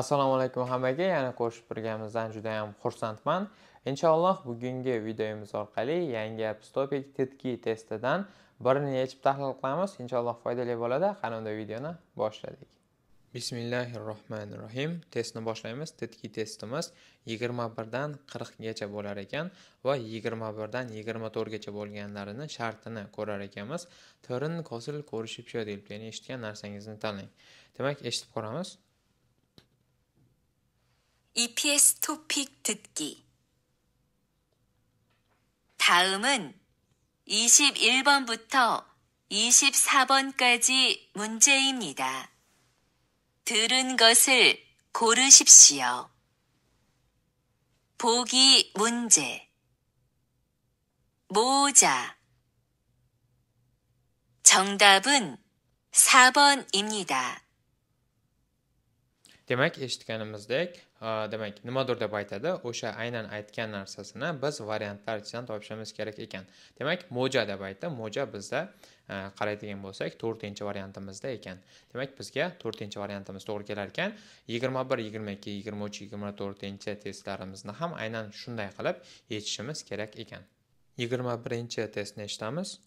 assalomu alaykum hammaga. Yana qo'shib turganimizdan juda yam xursandman. Inshaalloh bugungi videomiz orqali yangi apstopik titki testidan birini yechib tahlil qilamiz. Inshaalloh foydali bo'ladi. Qani unda videoni boshladik. Bismillahi rohmanir rohim testni boshlaymiz. Titki testimiz yigirma birdan qirqgacha bo'lar ekan va yigirma birdan yigirma to'rtgacha bo'lganlarini shartini ko'rar ekanmiz to'rin kosil ko'rishib deyilibdi ya'ni eshitgan narsangizni tanlang. Demak eshitib ko'ramiz. EPS 토픽 듣기 다음은 21번부터 24번까지 문제입니다. 들은 것을 고르십시오. 보기 문제 모자 정답은 4번입니다. demak eshitganimizdek demak nimadir deb aytadi o'sha aynan aytgan narsasini biz variantlar ichidan topishimiz kerak ekan demak mo'ja deb aytdi mo'ja bizda qaraydigan bo'lsak to'rtinchi variantimizda ekan demak bizga to'rtinchi variantimiz to'g'ri kelar ekan yigirma bir yigirma ikki yigirma uch yigirma to'rtinchi testlarimizni ham aynan shunday qilib yechishimiz kerak ekan yigirma birinchi testni eshitamiz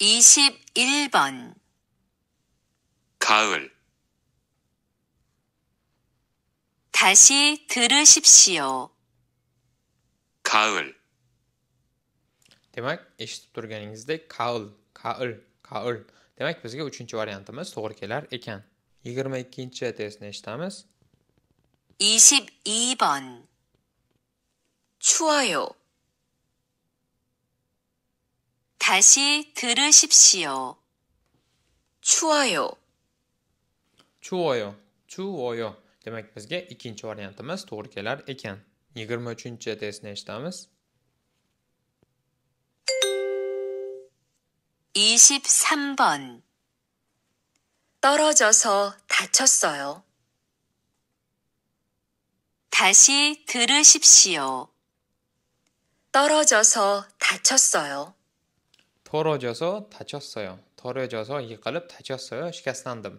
21번 가을, 다시 들으십시오. 가을, demak eshitib turganingizdek kaul kail kail demak bizga uchinchi variantimiz to'g'ri kelar ekan yigirma ikkinchi testni eshitamiz 22번 추워요. 다시 들으십시오. 추워요. chuvoyo chuvoyo demak bizga ikkinchi variantimiz to'g'ri kelar ekan yigirma uchinchi testni eshitamiz 23번 떨어져서 다쳤어요. 다시 들으십시오. 떨어져서 다쳤어요. torojasa 다쳤어요 torojasa yiqilib 다쳤어요 shikastlandim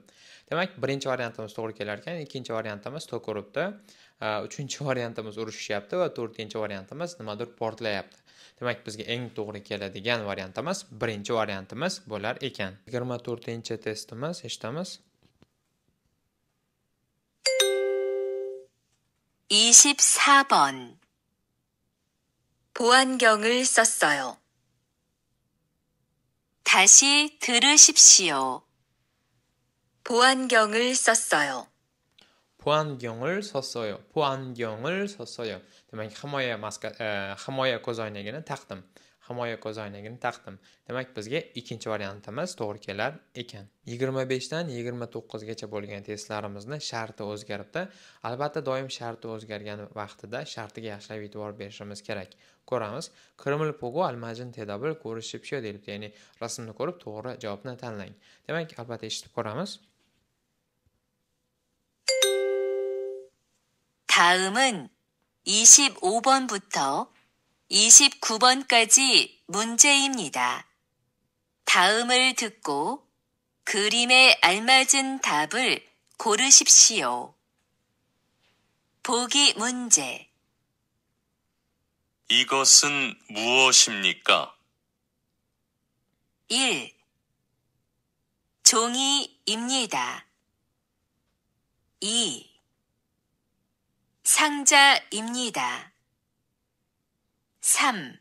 demak birinchi variantimiz to'g'ri kelar ekan ikkinchi variantimiz tok uribdi uchinchi variantimiz urishishyapti va to'rtinchi variantimiz nimadir portlayapti demak bizga eng to'g'ri keladigan variantimiz birinchi variantimiz bo'lar ekan yigirma to'rtinchi testimiz eshitamiz 24번 보안경을 썼어요. 다시 들으십시오. 보안경을 썼어요. 보안경을 썼어요 보안경을 썼어요 demak himoya maska himoya ko'zoynagini taqdim himoya ko'zoynagini taqdim demak bizga ikkinchi variantimiz to'g'ri kelar ekan yigirma beshdan yigirma to'qqizgacha bo'lgan testlarimizni sharti o'zgaribdi albatta doim sharti o'zgargan vaqtida shartiga yaxshilab e'tibor berishimiz kerak ko'ramiz kreml pogo almajin tedabl ko'rishibsho deyilibdi ya'ni rasmni ko'rib to'g'ri javobni tanlang demak albatta eshitib ko'ramiz 다음은 25번부터 29번까지 문제입니다. 다음을 듣고 그림에 알맞은 답을 고르십시오. 보기 문제 이것은 무엇입니까? 1. 종이입니다. 2. 상자입니다. 3.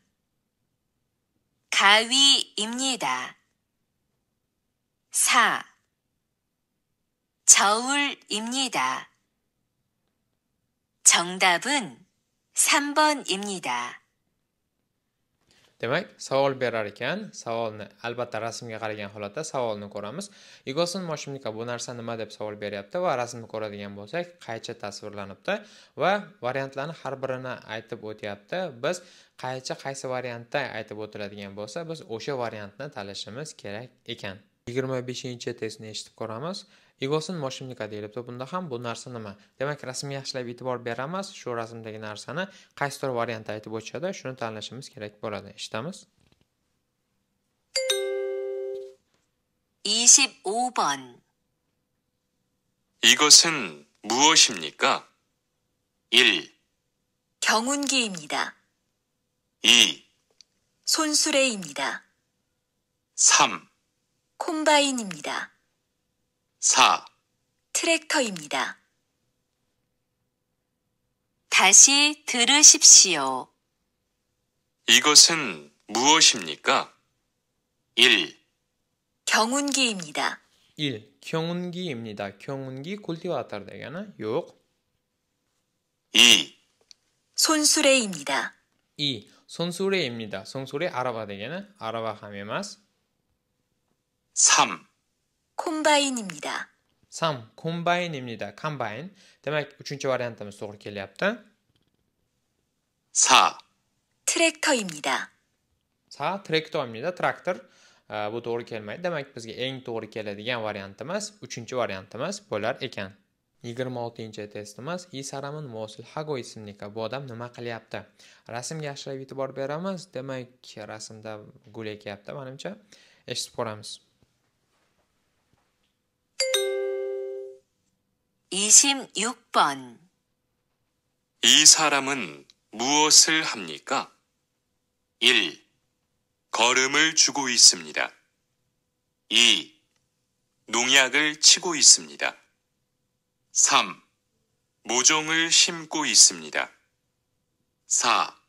가위입니다. 4. 저울입니다. 정답은 3번입니다. Demak savol berar ekan savolni albatta rasmga qaragan holatda savolni ko'ramiz. Igosin moshimnika bu narsa nima deb savol beryapti va rasmni ko'radigan bo'lsak qaycha tasvirlanibdi va variantlarni har birini aytib o'tyapti. Biz qaycha qaysi variantda aytib o'tiladigan bo'lsa biz o'sha variantni tanlashimiz kerak ekan. yigirma beshinchi testni eshitib ko'ramiz igosin moshimnika deyilibdi bunda ham bu narsa nima demak rasmga yaxshilab e'tibor beramiz shu rasmdagi narsani qaysidir variantda aytib o'tishadi shuni tanlashimiz kerak bo'ladi eshitamiz 25번 이것은 무엇입니까? 1, 경운기입니다. 2, 손수레입니다. 3, 콤바인입니다. 4, 트랙터입니다. 다시 들으십시오. 이것은 무엇입니까? 1, 경운기입니다. 1. 경운기입니다. 경운기 kultivator degani yo'q. 2, 손수레입니다. 2. 손수레입니다. 손수레 arava degani arava ham emas. 3, 콤바인입니다. 3. kombayn입니다. combine. Demak, 3 variantimiz to'g'ri kelyapti. 4, 트랙터입니다. 4. traktor입니다. traktor. Uh, bu to'g'ri kelmaydi. Demak, bizga eng to'g'ri keladigan variantimiz 3 variantimiz bo'lar ekan. 26 testimiz i saramin mosil hago ismli bu odam nima qilyapti rasmga yaxshilab e'tibor beramiz demak rasmda gul ekyapti manimcha eshitib ko'ramiz 26번. 이 사람은 무엇을 합니까? 1. 걸음을 주고 있습니다. 2. 농약을 치고 있습니다. 3. 모종을 심고 있습니다. 4.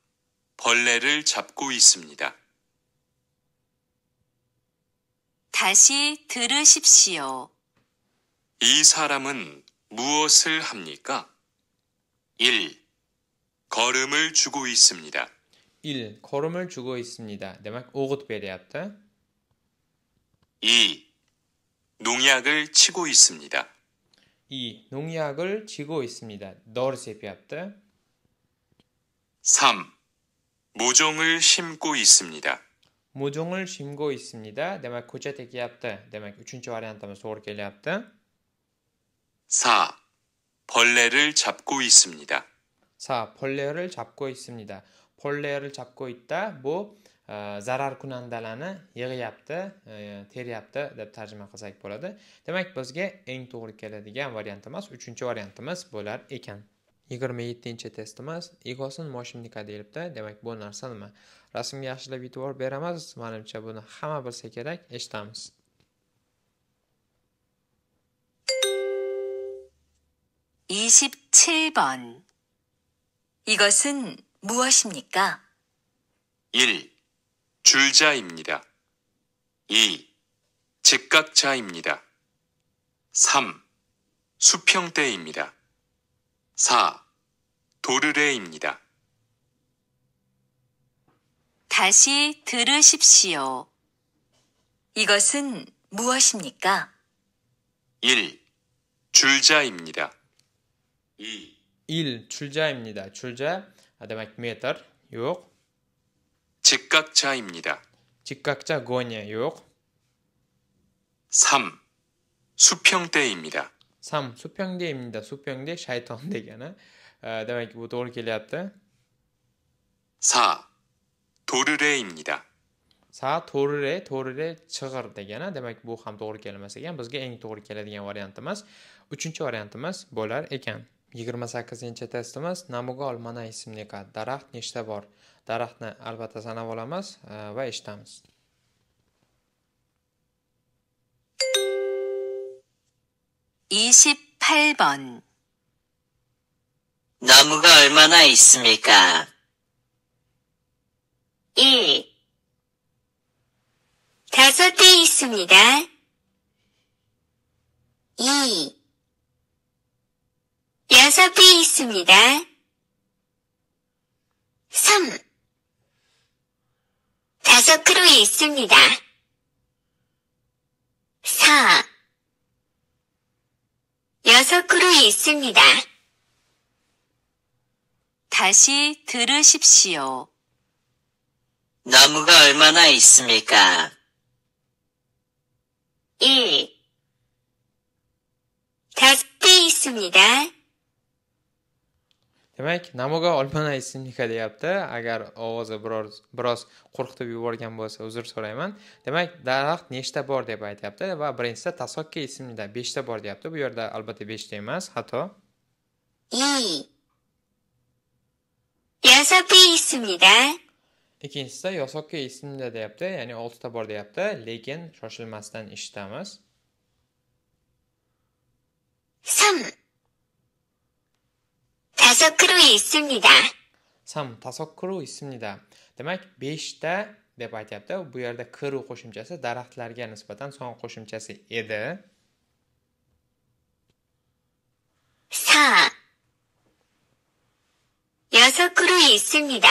벌레를 잡고 있습니다. 다시 들으십시오. 이 사람은 무엇을 합니까? 1. 걸음을 주고 있습니다. 1. 걸음을 주고 있습니다 demak o'g'it beryapti 2. 농약을 치고 있습니다. 2. 농약을 지고 있습니다 sepyapti 3. 모종을 심고 있습니다. mo'jong'il shimgo 있습니다 demak ko'chat ekyapti demak 3 variantimiz to'g'ri kelyapti 4. 벌레를 잡고 있습니다. 4. 벌레를 잡고 있습니다 벌레를 잡고 있다 bu e, zarar kunandalarni yig'yapti e, teryapti deb tarjima qilsak bo'ladi demak bizga eng to'g'ri keladigan variantimiz uchinchi variantimiz bo'lar ekan yigirma yettinchi testimiz igosin moshimnika deyilibdi demak bu narsa nima rasmga yaxshilab e'tibor beramiz manimcha buni hamma bilsa kerak eshitamiz 27번. 이것은 무엇입니까? 1. 줄자입니다. 2. 직각자입니다. 3. 수평대입니다. 4. 도르래입니다. 다시 들으십시오. 이것은 무엇입니까? 1. 줄자입니다. 2. 1 줄자입니다 줄자 demak metr yo'q 직각자입니다. 직각자 gonya yo'q 3. 수평대입니다. 3 수평대입니다 수평대 E, bu to'g'ri kelyapti 4. 도르래입니다. 4 to'rire to'rire chig'ir degani demak bu ham to'g'ri kelmas ekan bizga eng to'g'ri keladigan variantimiz uchinchi variantimiz bo'lar ekan yigirma sakkizinchi testimiz namugol mana ismli daraxt nechta bor daraxtni albatta sanab olamiz e, va eshitamiz 28번. 나무가 얼마나 있습니까? 1. 다섯 대 있습니다. 2. 여섯 대 있습니다. 3. 다섯 그루 있습니다. 4. 여섯 그루 있습니다. 다시 들으십시오. 나무가 얼마나 있습니까? 1. 다섯 대 있습니다. demak namoga olmana ismli deyapti. Agar ovozi biroz qo'rqitib yuborgan bo'lsa uzr so'rayman. Demak daraxt nechta bor deb aytyapti va birinchisi tasokka ismida beshta bor deyapti. Bu yerda albatta beshta emas. Xato? Yosoki ismlida ikkinchisida yosoki ismida deyapti ya'ni oltita bor deyapti. Lekin shoshilmasdan eshitamiz. 다섯 그루 있습니다. sam tasokkuru ismida demak beshta deb aytyapti bu yerda kiru qo'shimchasi daraxtlarga nisbatan son qo'shimchasi edi 4. 여섯 그루 있습니다.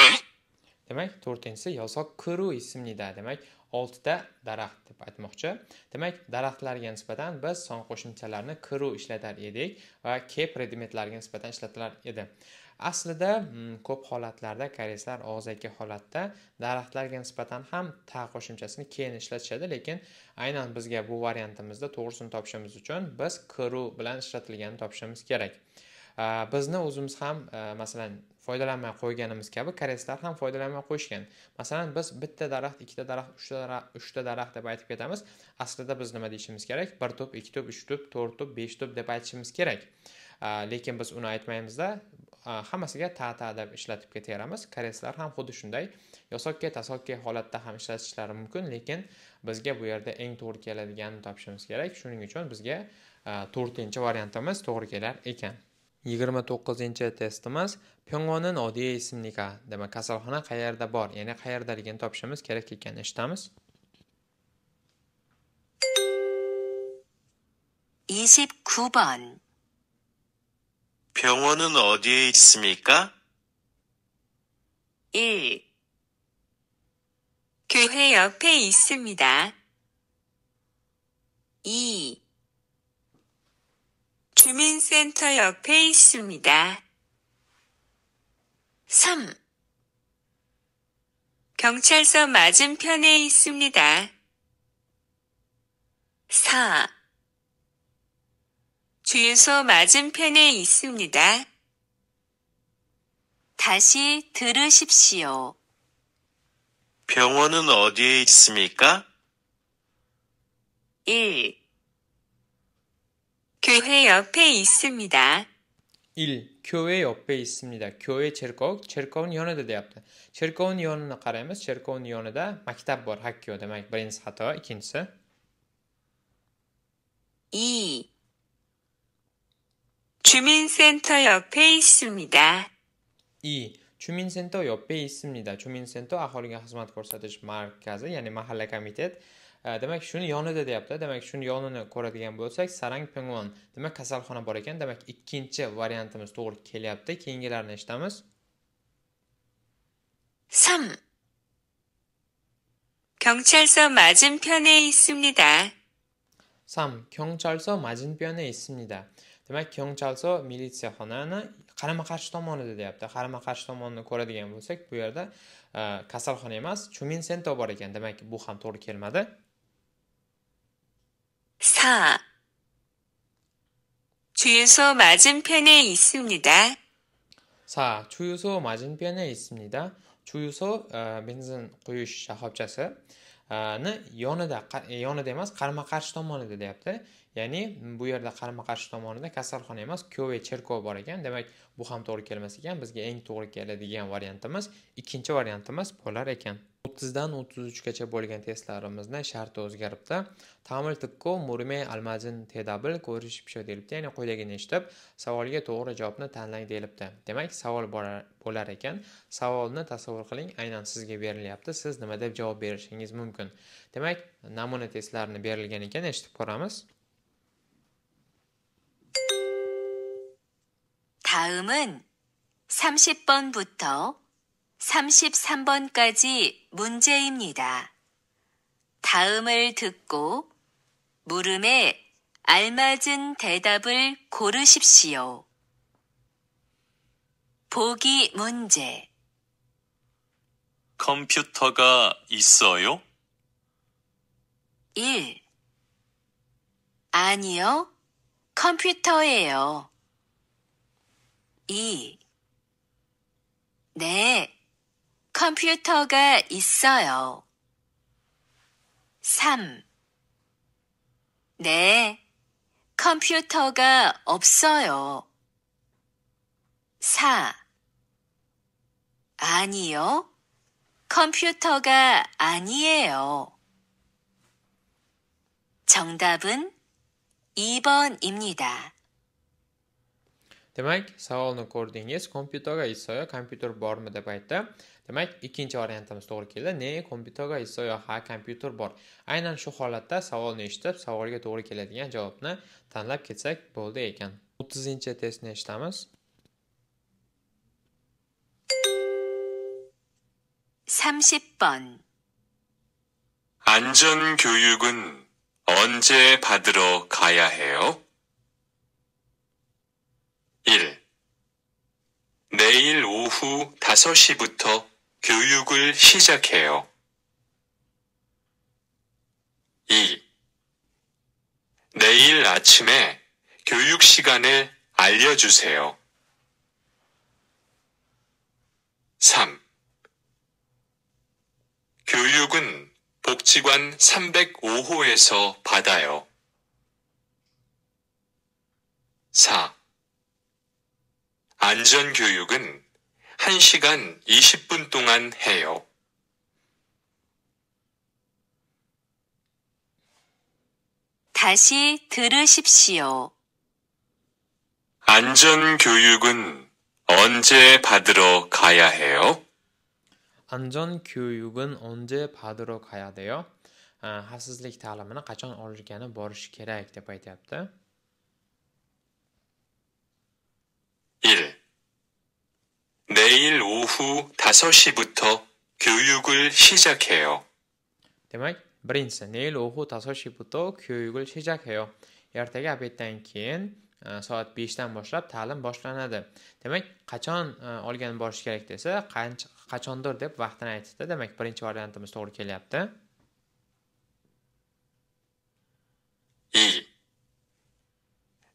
Demak to'rtinchisi yosokkuru ismlida demak oltita daraxt deb aytmoqchi. Demak daraxtlarga nisbatan biz son qo'shimchalarni kiru ishlatar edik va ke predmetlarga nisbatan ishlatilar edi. Aslida mm, ko'p holatlarda koreyslar og'zaki holatda daraxtlarga nisbatan ham ta qo'shimchasini keyin ishlatishadi lekin aynan bizga bu variantimizda to'g'risini topishimiz uchun biz kiru bilan ishlatilganini topishimiz kerak. Bizni o'zimiz ham masalan foydalanmay qo'yganimiz kabi koreyslar ham foydalanmay qo'yishgan. Masalan biz bitta daraxt ikkita daraxt uchta daraxt uchta daraxt deb aytib ketamiz. Aslida biz nima deyishimiz kerak? Bir tup ikki tup uch tup to'rt tup besh tup deb aytishimiz kerak. Lekin biz uni aytmaymizda hammasiga ta ta deb ishlatib ketaveramiz. Koreyslar ham xuddi shunday. Yosokke tasokke holatda ham ishlatishlari mumkin lekin bizga bu yerda eng to'g'ri keladiganini topishimiz kerak. Shuning uchun bizga to'rtinchi variantimiz to'g'ri kelar ekan. yigirma to'qqizinchi testimiz pyongonin odiye ismnika demak kasalxona qayerda bor ya'ni qayerdaligini topishimiz kerak ekan eshitamiz 29번, 병원은 어디에 있습니까? 1. 교회 옆에 있습니다. 2. 주민센터 옆에 있습니다. 3. 경찰서 맞은편에 있습니다. 4. 주유소 맞은편에 있습니다. 다시 들으십시오. 병원은 어디에 있습니까? 1. 교회 옆에 있습니다. 1. 교회 옆에 있습니다. 교회 cherkov cherkovni yonida deyapti cherkovni yonini qaraymiz cherkovni yonida maktab bor hakko demak birinchisi xato ikkinchisi 2. 주민센터 옆에 있습니다. 2. 주민센터 옆에 있습니다. 주민센터 aholiga xizmat ko'rsatish markazi, ya'ni mahalla komitet. A, Demak, shuni yonida deyapti. Demak, shuni yonini ko'radigan bo'lsak, Sarang Pyongon, demak kasalxona bor ekan. Demak, ikkinchi variantimiz to'g'ri kelyapti. Keyingilarini eshitamiz. 3. 경찰서 맞은편에 있습니다. 3. 경찰서 맞은편에 있습니다. Demak, 경찰서 militsiyaxonani qarama-qarshi tomonida deyapti. Qarama-qarshi tomonni ko'radigan bo'lsak, bu yerda a, kasalxona emas, chumin sento bor ekan. Demak, bu ham to'g'ri kelmadi. 4. 주유소 맞은편에 있습니다. 4. 주유소 맞은편에 있습니다. 주유소 a, benzin quyish shoxobchasi a, ni yonida qa- yonida emas qarama qarshi tomonida deyapti ya'ni bu yerda qarama qarshi tomonida kasalxona emas ko've cherkov bor ekan. Demak bu ham to'g'ri kelmas ekan. Bizga eng to'g'ri keladigan variantimiz ikkinchi variantimiz bo'lar ekan. o'ttizdan o'ttiz uchgacha bo'lgan testlarimizni sharti o'zgaribdi. Tamil tikko murme almazin tedabil ko'rishibsho deyilibdi. Ya'ni quyidagini eshitib savolga to'g'ri javobni tanlang deyilibdi. Demak savol bo'lar ekan. Savolni tasavvur qiling aynan sizga berilyapti. Siz nima deb javob berishingiz mumkin? Demak namuna testlarini berilgan ekan. Eshitib ko'ramiz? 다음은 30번부터 33번까지 문제입니다. 다음을 듣고 물음에 알맞은 대답을 고르십시오. 보기 문제. 컴퓨터가 있어요? 1. 아니요. 컴퓨터예요. 2. 네, 컴퓨터가 있어요. 3. 네, 컴퓨터가 없어요. 4. 아니요, 컴퓨터가 아니에요. 정답은 2번입니다. demak savolni ko'rdingiz kompyuterga 있어요 kompyuter bormi deb aytdi demak ikkinchi variantimiz to'g'ri keldi ne kompyuterga 있어요 ha kompyuter bor aynan shu holatda savolni eshitib savolga to'g'ri keladigan javobni tanlab ketsak bo'ldi ekan o'ttizinchi testni eshitamiz 30번. 안전교육은 언제 받으러 가야 해요? 1. 내일 오후 5시부터 교육을 시작해요. 2. 내일 아침에 교육 시간을 알려주세요. 3. 교육은 복지관 305호에서 받아요. 4. 안전교육은 1시간 20분 동안 해요. 다시 들으십시오. 안전교육은 언제 받으러 가야 해요? anjon 교육은 언제 받으러 가야 돼요 아, xavfsizlik ta'limini qachon olishgani borish kerak deb aytyapti 내일 오후 5시부터 교육을 시작해요. demak birinchisi neil oxu tasoshibuto 교육을 시작해요 ertaga obeddan keyin e, soat beshdan boshlab ta'lim boshlanadi demak qachon e, olgan borish kerak desa qancha qachondir deb vaqtini aytibdi demak birinchi variantimiz to'g'ri kelyapti 2.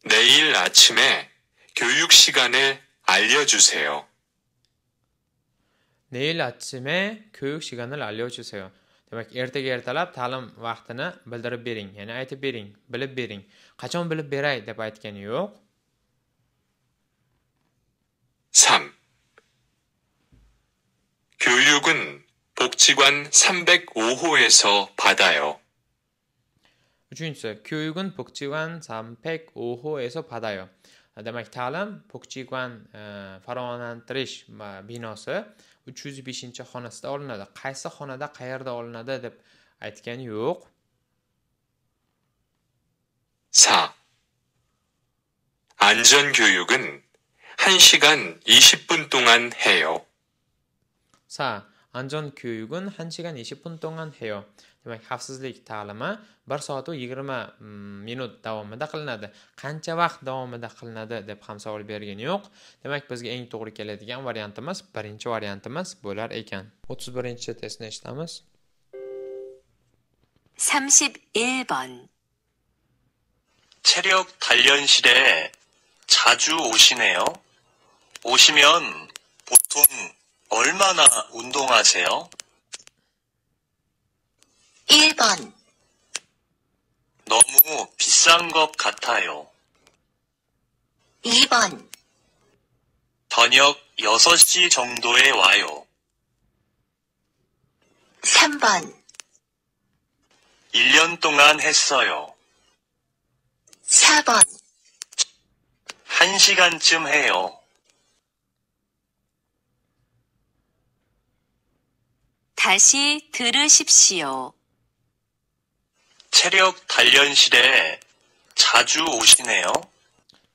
내일 아침에 교육 시간을 알려주세요. neil atsime 교육 시간을 알려주세요 demak ertaga ertalab ta'lim vaqtini bildirib bering ya'ni aytib bering bilib bering qachon bilib beray deb aytgani yo'q 3. 교육은 복지관 305호에서 받아요. uchinchisi 교육은 복지관 305호에서 받아요 demak ta'lim 복지관 e, farovonlantirish ma- binosi uch yuz beshinchi xonasida olinadi qaysi xonada qayerda olinadi deb aytgani yo'q 4. 안전교육은 1시간 20분 동안 해요. 4. anjon 교육은 1시간 20분 동안 해요 demak xavfsizlik ta'limi 1 soat 20 mm, minut davomida qilinadi qancha vaqt davomida qilinadi deb ham savol bergani yo'q demak bizga eng to'g'ri keladigan variantimiz birinchi variantimiz bo'lar ekan 31 testni eshitamiz 31번. 체력 단련실에 자주 오시네요. 오시면 보통 얼마나 운동하세요? 1번, 너무 비싼 것 같아요. 2번, 저녁 6시 정도에 와요. 3번, 1년 동안 했어요. 4번, 1시간쯤 해요. 다시 들으십시오. 체력 단련실에 자주 오시네요.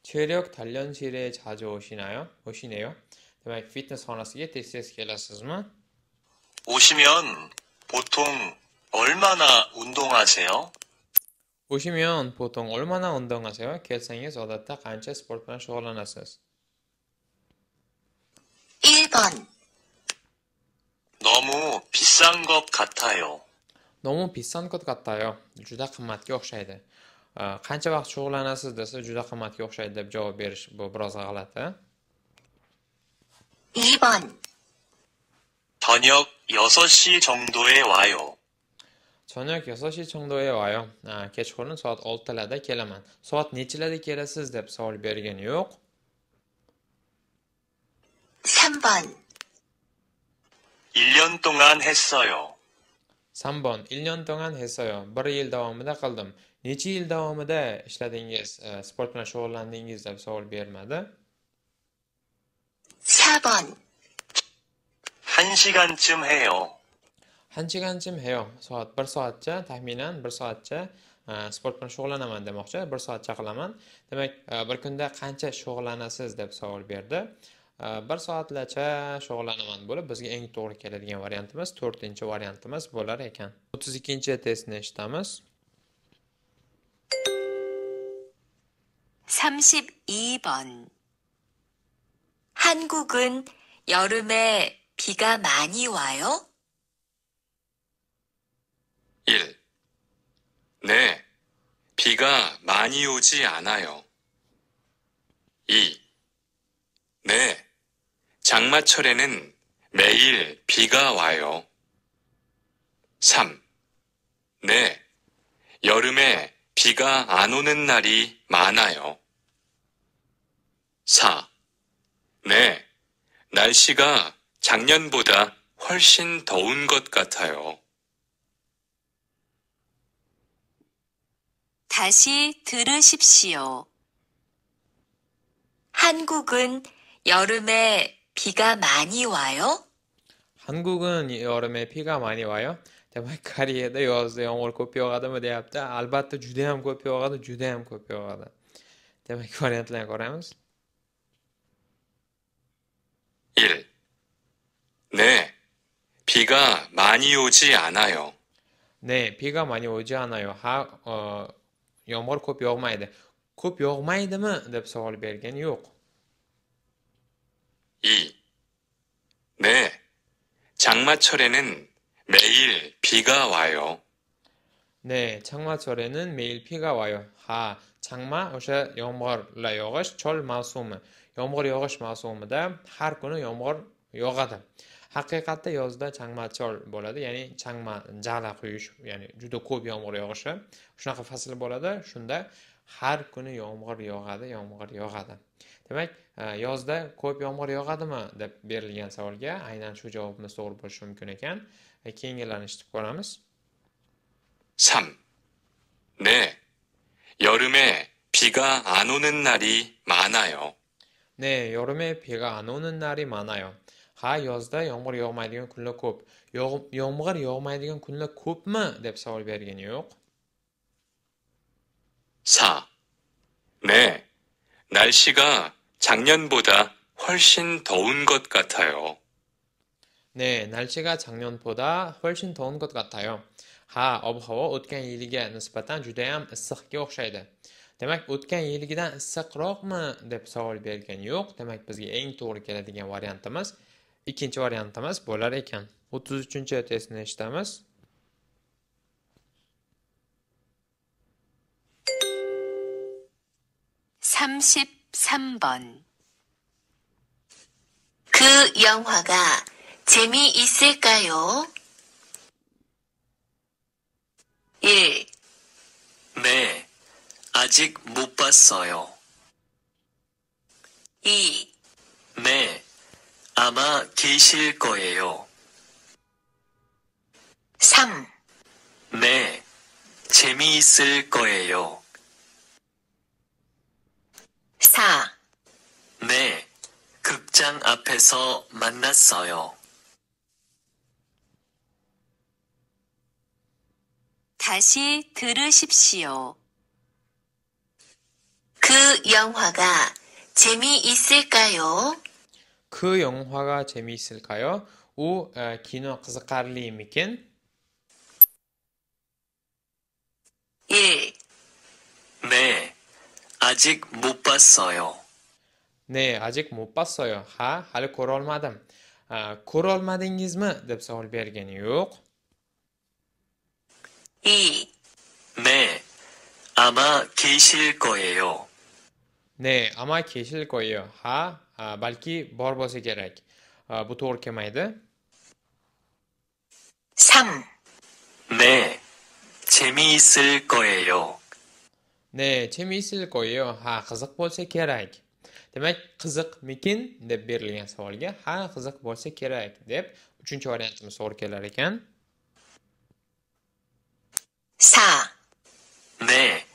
체력 단련실에 자주 오시나요? 오시네요. demak fitness xonasiga tez tez kelasizmi 오시면 보통 얼마나 운동하세요? 오시면 보통 얼마나 운동하세요? kelsangiz odatda qancha sport bilan shug'ullanasiz 1번, 너무 비싼 것 같아요. 너무 비싼 것 같아요. juda qimmatga o'xshaydi. Uh, qancha vaqt shug'ullanasiz desa juda qimmatga o'xshaydi deb javob berish bu biroz g'alati. 2번, 저녁 6시 정도에 와요. 저녁 6시 정도에 와요. Ha, kechqurun soat 6larda kelaman. Soat nechilarda kelasiz deb savol bergani yo'q. 3번, 1년 동안 했어요. 3번 1년 동안 했어요. 1 yil davomida qildim. Necha yil davomida ishladingiz, e, sport bilan shug'ullandingiz deb savol bermadi. 4번, 1시간쯤 해요. 1시간쯤 해요. Soat 1 soatcha, taxminan 1 soatcha e, sport bilan shug'ullanaman demoqchi. 1 soatcha qilaman. Demak, e, bir kunda qancha shug'ullanasiz deb savol berdi. 1 soatlarcha shug'ullanaman bo'lib, bizga eng to'g'ri keladigan variantimiz 4-variantimiz bo'lar ekan. 32-testni eshitamiz. 32번. 한국은 여름에 비가 많이 와요? 1. 네, 비가 많이 오지 않아요. 2. 네, 장마철에는 매일 비가 와요. 3. 네, 여름에 비가 안 오는 날이 많아요. 4. 네, 날씨가 작년보다 훨씬 더운 것 같아요. 다시 들으십시오. 한국은 여름에 비가 많이 와요? 한국은 여름에 비가 많이 와요. Deyapti. Albatta juda ham ko'p yog'adi, juda ham ko'p yog'adi. Demak, variantlarni ko'ramiz. 1. 네, 비가 많이 오지 않아요. Ne, biga 많이 오지 않아요. Ha, 어, yomg'ir ko'p yog'maydi. Ko'p yog'maydimi deb savol bergan yo'q. 2. 네, 장마철에는 매일 비가 와요. Ne, 장마철에는 매일 비가 와요. Ha, 장마 yomg'irlar yog'ish chol mavsumi. Yomg'ir yog'ish mavsumida har kuni yomg'ir yog'adi. Haqiqatda yozda changmachol bo'ladi, ya'ni changma jala quyish, ya'ni juda ko'p yomg'ir yog'ishi. Shunaqa fasl bo'ladi. Shunda har kuni yomg'ir yog'adi, yomg'ir yog'adi. Demak, e, yozda ko'p yomg'ir yog'adimi deb berilgan savolga aynan shu javobimiz to'g'ri bo'lishi mumkin ekan. E, Keyingilarni eshitib ko'ramiz. 3. 네, 여름에 비가 안 오는 날이 많아요. Ne, 여름에 비가 안 오는 날이 많아요. Ha, yozda yomg'ir yog'maydigan kunlar ko'p. Yog- Yomg'ir yog'maydigan kunlar ko'pmi deb savol bergani yo'q. 4. 네, 날씨가 작년보다 훨씬 더운 것 같아요. Ne, 날씨가 작년보다 훨씬 더운 것 같아요. Ha, ob-havo o'tgan yiliga nisbatan juda ham issiqga o'xshaydi. Demak, o'tgan yilgidan issiqroqmi deb savol bergan yo'q. Demak, bizga eng to'g'ri keladigan variantimiz ikkinchi variantimiz bo'lar ekan. 33-testni eshitamiz. 33번. 그 영화가 재미있을까요? 1, 네, 아직 못 봤어요. 2, 네, 아마 계실 거예요. 3, 네, 재미있을 거예요. 4, 네, 극장 앞에서 만났어요. 다시 들으십시오. 그 영화가 재미있을까요? 그 영화가 재미있을까요? U kino qiziqarlimikin? 1, 네, 아직 못 봤어요. Ne, a직 못 봤어요. Ha, hali ko'ra olmadim. A, Ko'ra olmadingizmi deb savol bergani yo'q. 2, 네, 아마 계실 거예요. Ne, ama keshil ko'yi. Ha, a, balki bor bo'lsa kerak. A, Bu to'g'ri kelmaydi. 3. 네, 재미있을 거예요. 네, 재미있을 거예요. Ha, qiziq bo'lsa kerak. Demak, qiziqmikin deb berilgan savolga ha, qiziq bo'lsa kerak deb uchinchi variantimiz to'g'ri kelar ekan. 4. 네,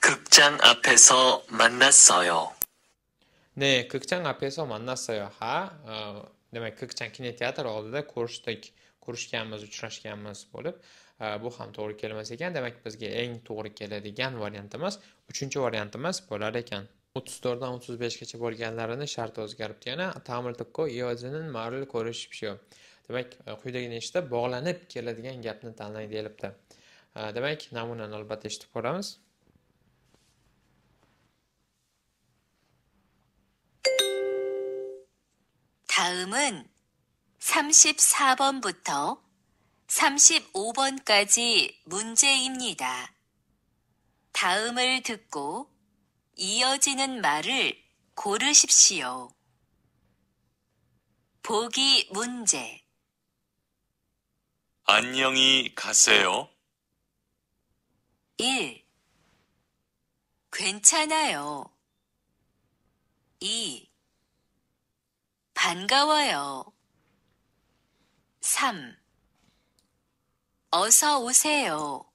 극장 앞에서 만났어요. 네, 극장 앞에서 만났어요. Ha, 어, demak, 극장 kinoteatr oldida ko'rishdik, ko'rishganmiz, uchrashganmiz bo'lib, 어, bu ham to'g'ri kelmas ekan. Demak, bizga eng to'g'ri keladigan variantimiz uchinchi variantimiz bo'lar ekan. 34 dan 35 gacha bo'lganlarini shart o'zgaribdi yana ta'mir tibko iyozining ma'rul ko'rishibshu demak e, quyidagi nechta bog'lanib keladigan gapni tanlang deyilibdi E, demak namunani albatta eshitib ko'ramiz 다음은 34번부터 35번까지 문제입니다. 다음을 듣고 이어지는 말을 고르십시오. 보기 문제. 안녕히 가세요. 1. 괜찮아요. 2. 반가워요. 3. 어서 오세요.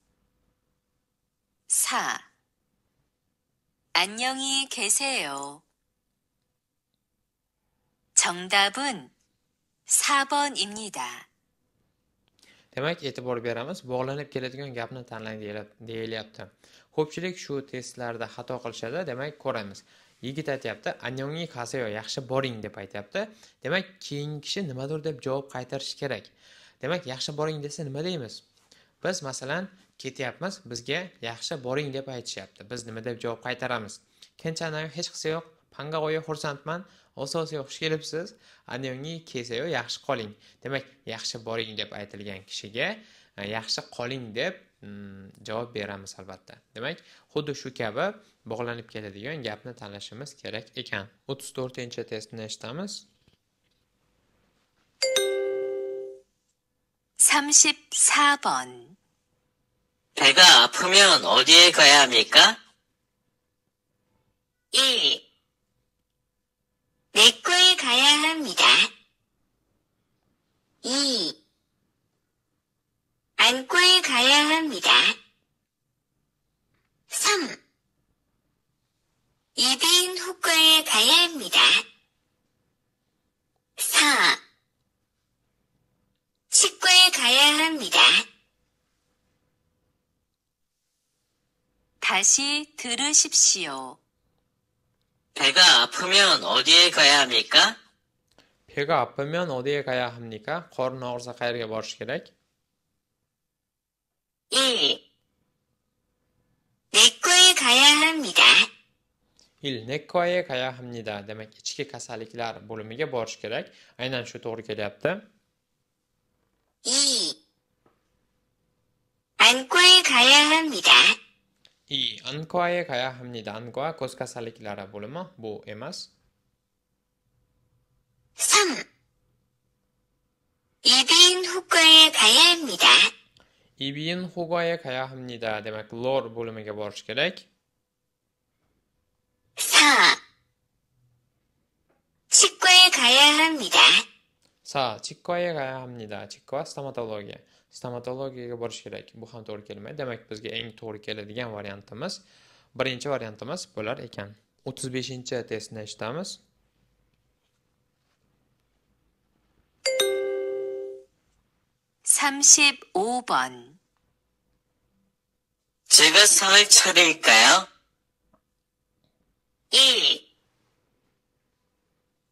4. 안녕히 계세요. 정답은 4번입니다. demak e'tibor beramiz bog'lanib keladigan gapni tanlang deyila- deyilyapti ko'pchilik shu testlarda xato qilishadi demak ko'ramiz yigit aytyapti anyongi kasayo yaxshi boring deb aytyapti demak keyingi kishi nimadir deb javob qaytarishi kerak demak yaxshi boring desa nima deymiz biz masalan ketyapmiz bizga yaxshi boring deb aytishyapti. Biz nima deb javob qaytaramiz? Kenchanayo hech qisi yo'q. Pangaoyo xursandman. Ososiy xush kelibsiz. Anyongi kesayo yaxshi qoling. Demak yaxshi boring deb aytilgan kishiga e, yaxshi qoling deb mm, javob beramiz albatta. Demak xuddi shu kabi bog'lanib keladigan gapni tanlashimiz kerak ekan. O'ttiz to'rtinchi testni eshitamiz. 34번. 배가 아프면 어디에 가야 합니까? 1. 내과에 가야 합니다. 2. 안과에 가야 합니다. 3. 이비인 후과에 가야 합니다. 4. 치과에 가야 합니다. 다시 들으십시오. 배가 아프면 어디에 가야 합니까? 배가 아프면 어디에 가야 합니까? qorin og'risa qayerga borish kerak 1. 내과에 가야 합니다. 1. 내과에 가야 합니다. demak ichki kasalliklar bo'limiga borish kerak aynan shu to'g'ri kelyapti 2. 안과에 가야 합니다. 2. ankoaye 가야 합니다. ankoa ko'z kasalliklari bo'limi bu emas 3. 이비인 후과에 가야 합니다. ibin hugoye 가야 합니다. demak lor bo'limiga borish kerak 4. 치과에 가야 합니다. 4. 치과에 가야 합니다. 치과 stomatologiya stomatologiyaga borish kerak bu ham to'g'ri kelmaydi demak bizga eng to'g'ri keladigan variantimiz birinchi variantimiz bo'lar ekan o'ttiz beshinchi testni eshitamiz 35번. 제가 상을 차릴까요? 1.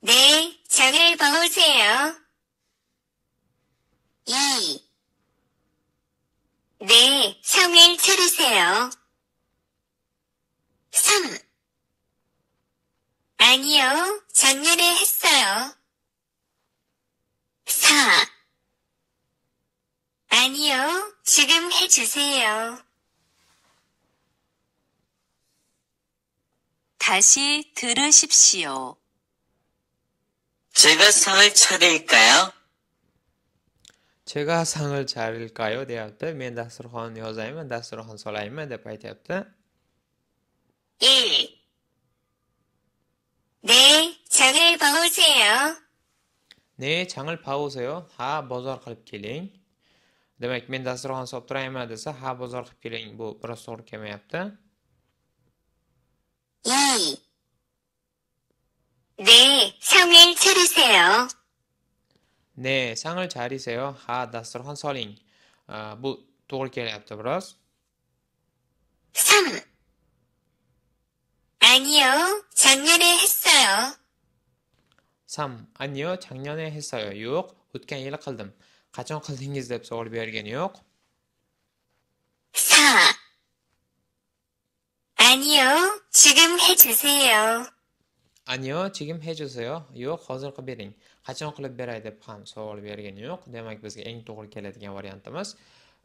네, 장을 봐오세요. 했어요. 4. 아니요, 지금 해주세요. 다시 들으십시오. 제가 상을 차릴까요? 제가 상을 차릴까요? deyapti. Men dasturxon yozaymi, dasturxon solaymi deb aytyapti. 1. 네, 장을 봐오세요. Ha, bozor qilib keling. Demak, men dasturxon solib turaymi desa, ha, bozor qilib keling. Bu biroz to'g'ri kelmayapti. 2. 네, 상을 차리세요. Ne, 상을 차리세요. Ha, dasturxon soling. Ah, bu to'g'ri kelyapti biroz. 3. 아니요, 작년에 했어요. 3. 아니요, 작년에 했어요. yo'q, o'tgan yili qildim. Qachon qildingiz deb savol bergani yo'q. 4. 아니요, 지금 해주세요. A니요, 지금 해주세요. yo'q, hozir qilib bering. Qachon qilib beray deb ham savol bergani yo'q. Demak, bizga eng to'g'ri keladigan variantimiz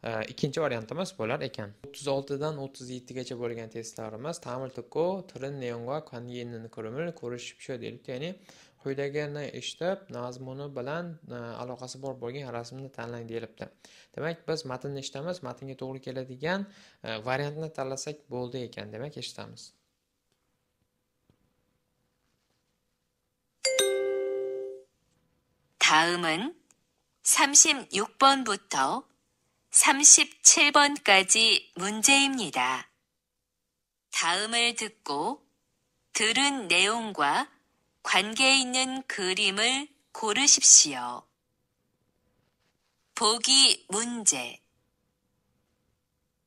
e, ikkinchi variantimiz bo'lar ekan. 36 dan 37 gacha bo'lgan testlarimiz ta'mir tukku, trin neonga kanyenni ko'rimil ko'rishibsho deyilibdi. Ya'ni quyidagini eshitib, mazmuni bilan e, aloqasi bor bo'lgan rasmni tanlang deyilibdi. Demak, biz matnni eshitamiz, matnga to'g'ri keladigan e, variantni tanlasak bo'ldi ekan. Demak, eshitamiz. 다음은 36번부터 37번까지 문제입니다. 다음을 듣고 들은 내용과 관계 있는 그림을 고르십시오. 보기 문제.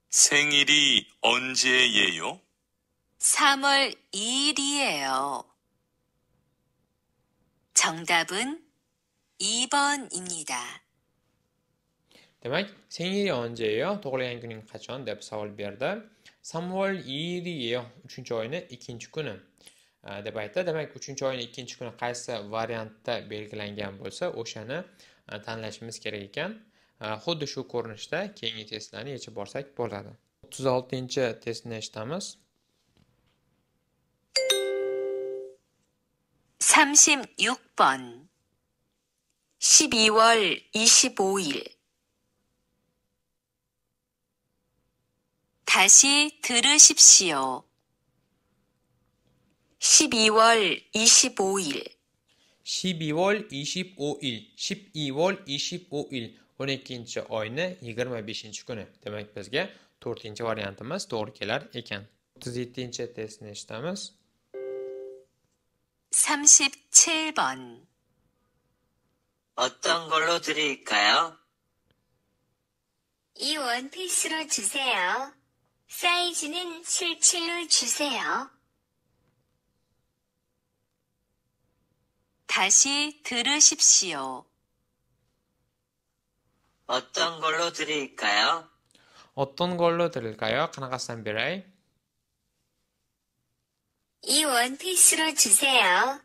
생일이 언제예요? 3월 2일이에요. 정답은 2번입니다. Demak, 생일이 언제예요? kuning qachon deb savol berdi. 3월 2일이에요. 3 oyning 2 kuni a, deb aytdi. Demak, 3 oyning 2 kuni qaysi variantda belgilangan bo'lsa, o'shani a, tanlashimiz kerak ekan. A, Xuddi shu ko'rinishda keyingi testlarni yechib borsak bo'ladi. 36-testni eshitamiz. 36번 12월 25일 다시 들으십시오. 12월 25일 12월 25일, 12월 25일 12 oyni 25 kuni. Demak, bizga 4 variantimiz to'g'ri kelar ekan. 37 testni eshitamiz. 37번 어떤 걸로 드릴까요? 이 원피스로 주세요. 사이즈는 77로 주세요. 다시 들으십시오. 어떤 걸로 드릴까요? 어떤 걸로 드릴까요? beray? 이 원피스로 주세요.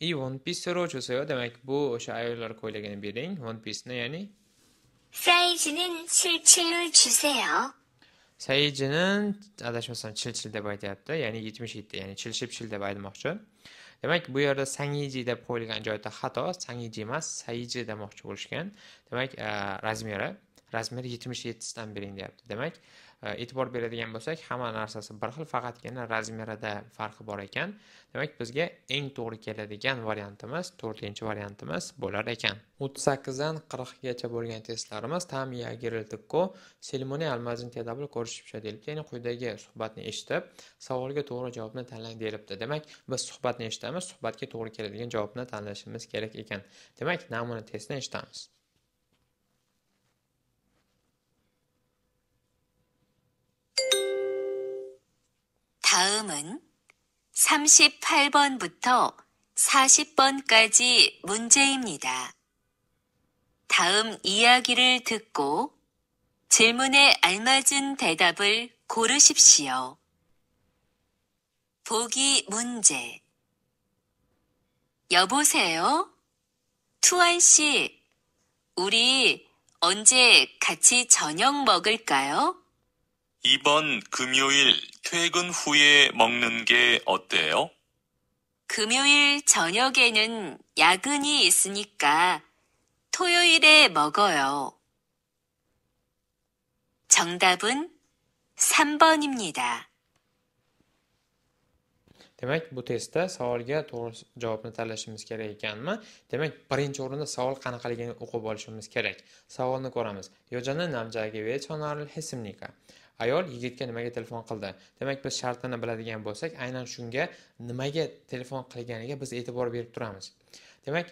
이 원피스로 주세요. demak, bu bering. 원피스ni, ya'ni 사이즈는 77로 주세요. adashmasam chilchil deb aytyapti. Ya'ni 77, ya'ni chilshipshil deb aytmoqchi. Demak, bu yerda sangiji deb qo'yilgan joyda xato, sangiji emas, sayiji demoqchi bo'lishgan. Demak, razmeri razmeri 77 dan bering deyapti. Demak, E, e'tibor beradigan bo'lsak, hamma narsasi bir xil, faqatgina razmerida farqi bor ekan. Demak, bizga eng to'g'ri keladigan variantimiz 4-variantimiz bo'lar ekan. 38 dan 40 gacha bo'lgan testlarimiz tam yagiriltikko Selmone almazin tedabl ko'rishibcha deyilibdi. Ya'ni quyidagi suhbatni eshitib, savolga to'g'ri javobni tanlang deyilibdi. Demak, biz suhbatni eshitamiz, suhbatga to'g'ri keladigan javobni tanlashimiz kerak ekan. Demak, namuna testni eshitamiz. 다음은 38번부터 40번까지 문제입니다. 다음 이야기를 듣고 질문에 알맞은 대답을 고르십시오. 보기 문제. 여보세요? 투안 씨, 우리 언제 같이 저녁 먹을까요? 이번 금요일 퇴근 후에 먹는 게 어때요? 금요일 저녁에는 야근이 있으니까 토요일에 먹어요. 정답은 3번입니다. demak bu testda savolga to'g'ri javobni tanlashimiz kerak ekanmi demak birinchi o'rinda savol qanaqaligini o'qib olishimiz kerak savolni ko'ramiz 요자는 남자에게 왜 전화를 했습니까 ayol yigitga nimaga telefon qildi demak biz shartini biladigan bo'lsak aynan shunga nimaga telefon qilganiga biz e'tibor berib turamiz demak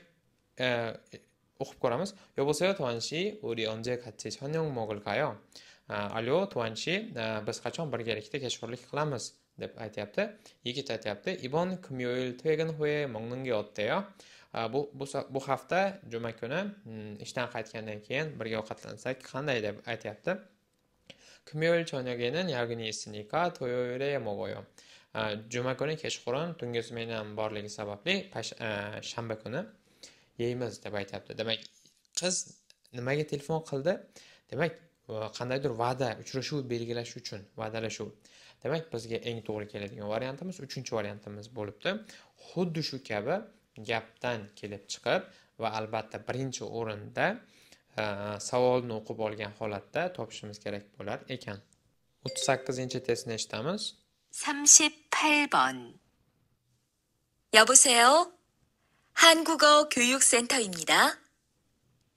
e, o'qib ko'ramiz 여보세요 도환 씨 우리 언제 같이 저녁 먹을까요 alyo tuvan 씨 biz qachon birgalikda kechqurunlik qilamiz deb aytyapti yigit aytyapti ibon kumyoil 퇴근 후에 먹는 게 어때요 bu bu bu hafta juma kuni ishdan qaytgandan keyin birga ovqatlansak qanday deb aytyapti 금요일 저녁에는 야근이 있으니까 토요일에 먹어요. 아, juma kuni kechqurun tungi smenam borligi sababli shanba kuni yeymiz deb aytyapti demak qiz nimaga telefon qildi demak qandaydir va'da uchrashuv belgilash uchun va'dalashuv demak bizga eng to'g'ri keladigan variantimiz uchinchi variantimiz bo'libdi xuddi shu kabi gapdan kelib chiqib va albatta birinchi o'rinda savolni o'qib olgan holatda topishimiz kerak bo'lar ekan o'ttiz sakkizinchi testni eshitamiz 38번 여보세요? 한국어 교육센터입니다.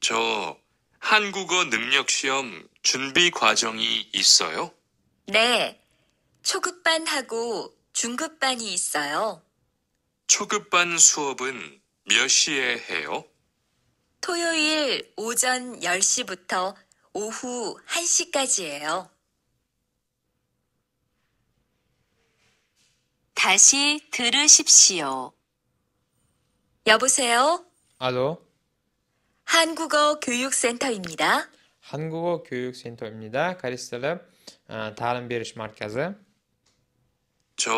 저 한국어 능력 시험 준비 과정이 있어요? 네. 초급반하고 중급반이 있어요. 초급반 수업은 몇 시에 해요? 토요일 오전 10시부터 오후 1시까지예요. 다시 들으십시오. 여보세요? 알로 한국어 교육센터입니다. 한국어 교육센터입니다 koreys tili ta'lim berish markazi 저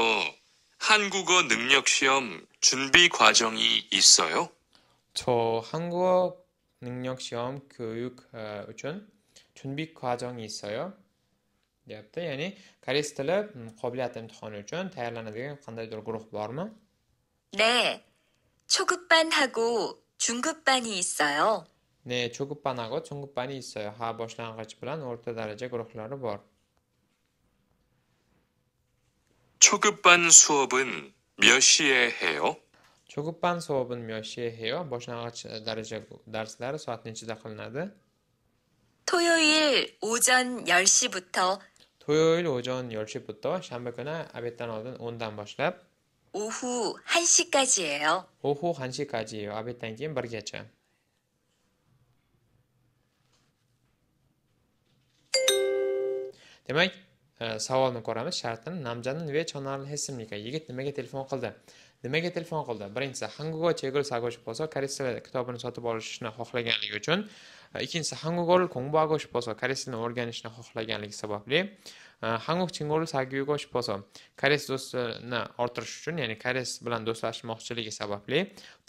한국어 능력 시험 준비 과정이 있어요? 저 한국어 능력 시험 교육 어, uchun 준비 과정이 있어요 deyapti ya'ni koreys tili qobiliyat imtihoni uchun tayyorlanadigan qandaydir guruh bormi 네. 초급반하고 중급반이 있어요. 네 초급반하고 중급반이 있어요 ha boshlang'ich bilan o'rta daraja guruhlari bor 초급반 수업은 몇 시에 해요? 초급반 수업은 몇 시에 해요? boshlang'ich daraja darslari soat nechida qilinadi 토요일 오전 10시부터 토요일 오전 10시부터 shanba kuni obeddan oldin 10dan boshlab 오후 1시까지예요. ohu 1시까지예요. obeddan keyin 1gacha. demak savolni ko'ramiz shartini namjanin ve 전화를 했습니까 yigit nimaga telefon qildi nimaga telefon qildi? Birinchisi hangugo chegul sagoshposo koreyslar kitobini sotib olishni xohlaganligi uchun e, ikkinchisi hangugol kongbago shposo koreys tilini o'rganishni xohlaganligi sababli e, hanguk chingol sagyugo shposo koreys do'stini orttirish uchun ya'ni koreys bilan do'stlashmoqchiligi sababli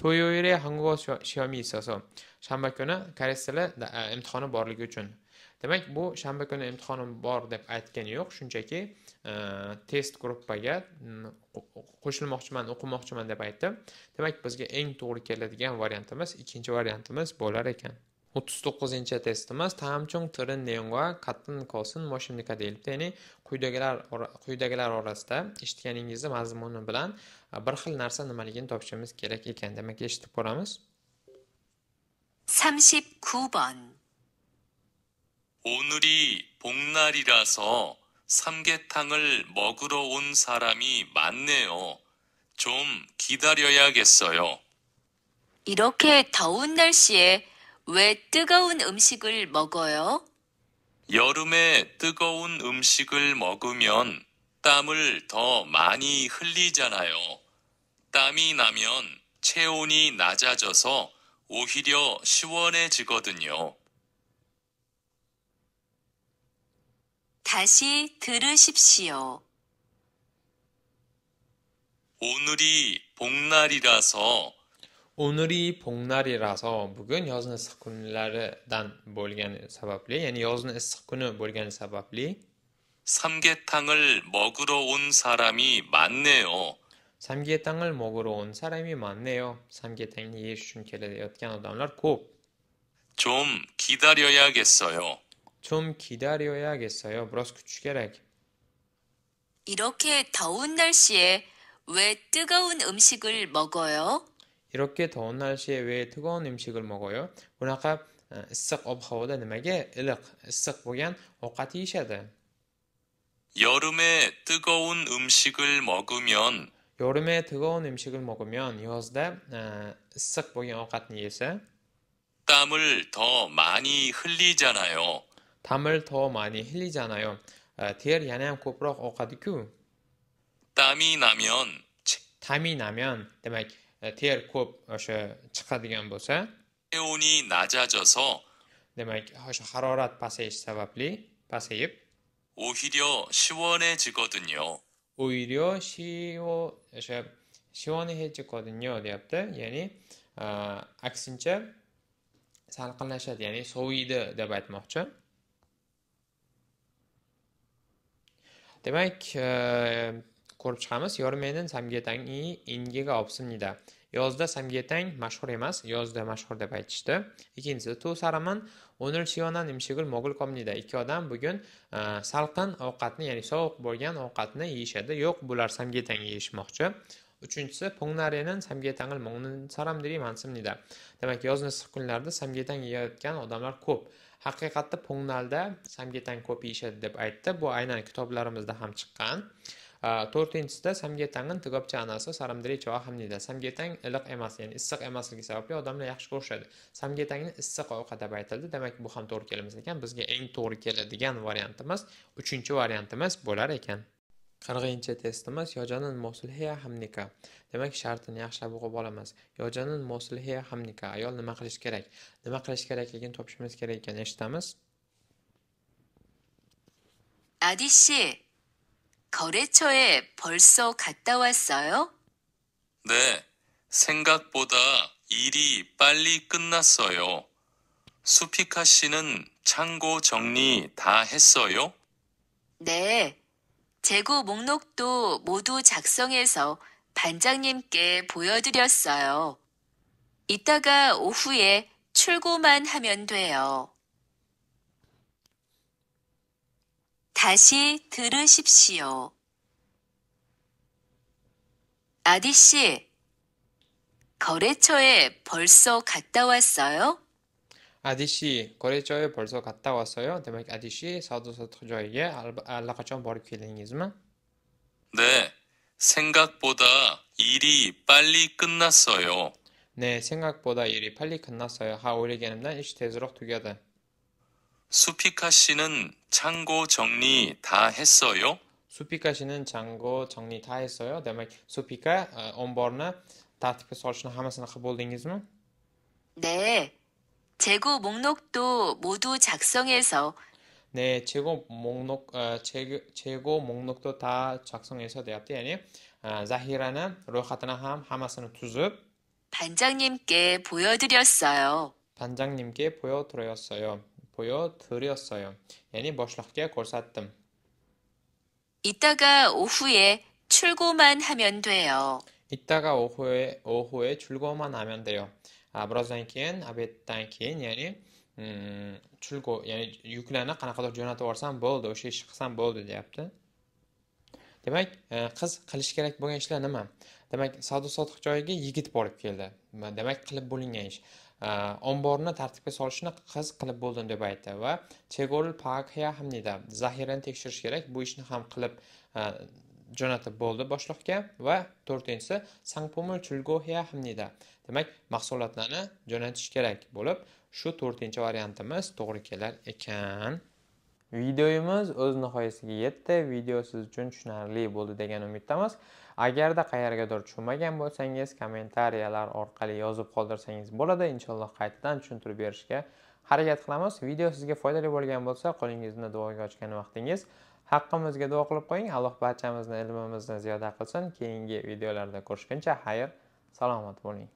toyoyre hangugo shiomisoso shanba kuni koreys tili e, imtihoni borligi uchun. Demak bu shanba kuni imtihonim bor deb aytgani yo'q shunchaki test gruppaga qo'shilmoqchiman o'qimoqchiman deb aytdi demak bizga eng to'g'ri keladigan variantimiz ikkinchi variantimiz bo'lar ekan o'ttiz to'qqizinchi testimiz tamchung tirin neonga qattin kosin moshimnika deyilibdi ya'ni quyidagilar quyidagilar orasida eshitganingizni mazmuni bilan bir xil narsa nimaligini topishimiz kerak ekan demak eshitib ko'ramiz 39번 오늘이 복날이라서 삼계탕을 먹으러 온 사람이 많네요. 좀 기다려야겠어요. 이렇게 더운 날씨에 왜 뜨거운 음식을 먹어요? 여름에 뜨거운 음식을 먹으면 땀을 더 많이 흘리잖아요. 땀이 나면 체온이 낮아져서 오히려 시원해지거든요. 다시 들으십시오. 오늘이 복날이라서 오늘이 복날이라서 bugun yozni issiq kunlaridan bo'lgani sababli ya'ni yozni issiq kuni bo'lgani sababli 삼계탕을 먹으러 온 사람이 많네요. samgetang을 먹으러 온 사람이 많네요. yeyish uchun kelayotgan odamlar ko'p. 좀 기다려야겠어요. 좀 기다려야겠어요. kutish kerak. 이렇게 더운 날씨에 왜 뜨거운 음식을 먹어요? 이렇게 더운 날씨에 왜 뜨거운 음식을 먹어요? bunaqa e, issiq ob havoda nimaga iliq issiq bo'lgan ovqat yeyishadi 여름에 뜨거운 음식을 먹으면 여름에 뜨거운 음식을 먹으면 e, issiq bo'lgan ovqatni yesa 땀을 더 많이 흘리잖아요. 담을 더 많이 흘리잖아요 E, yanayam ko'proq oqadiku 땀이 나면 demak e, ter ko'p o'sha chiqadigan bo'lsa 체온이 낮아져서 demak o'sha harorat pasayishi sababli pasayib 오히려 시원해지거든요. 오히려 시워 o'sha 시원해지거든요 deyapti ya'ni uh, aksincha salqinlashadi ya'ni soviydi deb aytmoqchi demak e, ko'rib chiqamiz yormenin samgetangi ingiga opsimnida yozda samgetang mashhur emas yozda mashhur deb aytishdi. Ikkinchisi tu saraman o'nil shiyonan imshigul mogul komnida. Ikki odam bugun e, salqin ovqatni ya'ni sovuq bo'lgan ovqatni yeyishadi. Yo'q bular samgetang yeyishmoqchi. Uchinchisi pungnarenin samgetangil mungnin saramdiri mansimnida. Demak yozni issiq kunlarida samgetang yeyayotgan odamlar ko'p. Haqiqatda pongnalda samgetan ko'p yeyishadi deb aytdi. Bu aynan kitoblarimizda ham chiqqan. Uh, to'rtinchisida samgetangin tugobcha anasi saramdiri choahamnida samgetang iliq emas ya'ni issiq emasligi sababli odamlar yaxshi ko'rishadi. Samgetangni issiq ovqat deb aytildi. Demak bu ham to'g'ri kelmas ekan. Bizga eng to'g'ri keladigan variantimiz uchinchi variantimiz bo'lar ekan. Qirqinchi testimiz yojanin mosulheya hamnika demak shartini yaxshilab o'qib olamiz yojanin mosulheya hamnika ayol nima qilish kerak nima qilish kerakligini topishimiz kerak ekan eshitamiz 아디 씨, 거래처에 벌써 갔다 왔어요? 네, 생각보다 일이 빨리 끝났어요. 수피카 씨는 창고 정리 다 했어요? 네. 재고 목록도 모두 작성해서 반장님께 보여드렸어요. 이따가 오후에 출고만 하면 돼요. 다시 들으십시오. 아디씨, 거래처에 벌써 갔다 왔어요? 아디씨 거래처에 벌써 갔다 왔어요 demak 아디씨 savdo sotiq joyiga alba- allaqachon borib keldingizmi 네, 생각보다 일이 빨리 끝났어요. 네 생각보다 일이 빨리 끝났어요 ha o'ylaganimdan ish tezroq tugadi 수피카 씨는 창고 정리 다 했어요? supika 씨는 장고 정리 다 했어요 demak e, omborni tartibga solishni hammasini qilib bo'ldingizmi 네. 재고 목록도 모두 작성해서 네 재고 목록 어, 재고, 재고 목록도 다 작성해서 deyapti ya'ni e, zahirani ro'yxatini ham hammasini tuzib 반장님께 보여드렸어요. 반장님께 보여드렸어요 보여드렸어요 ya'ni ko'rsatdim 이따가 오후에 출고만 하면 돼요. 이따가 오후에 오후에 출고만 하면 돼요. birozdan keyin obeddan keyin ya'ni mm, chulko ya'ni yuklarni qanaqadir jo'natib yuborsam bo'ldi o'sha ishni qilsam bo'ldi deyapti. Demak e, qiz qilish kerak bo'lgan ishlar nima? Demak savdo sotiq joyiga yigit borib keldi. Demak qilib bo'lingan ish. E, omborni tartibga solishni qiz qilib bo'ldim deb aytdi va chegol pakya ham deydi. Zaxirani tekshirish kerak bu ishni ham qilib e, jo'natib bo'ldi boshliqqa va to'rtinchisi sangpomul chulgohya hamnida. Demak mahsulotlarni jo'natish kerak bo'lib shu to'rtinchi variantimiz to'g'ri kelar ekan. Videomiz o'z nihoyasiga yetdi. Video siz uchun tushunarli bo'ldi degan umiddamiz. Agarda qayergadir tushunmagan bo'lsangiz kommentariyalar orqali yozib qoldirsangiz bo'ladi. Inshaalloh qaytadan tushuntirib berishga harakat qilamiz. Video sizga foydali bo'lgan bo'lsa qo'lingizni duoga ochgan vaqtingiz haqqimizga duo qilib qo'ying. Alloh barchamizni ilmimizni ziyoda qilsin. Keyingi videolarda ko'rishguncha xayr salomat bo'ling.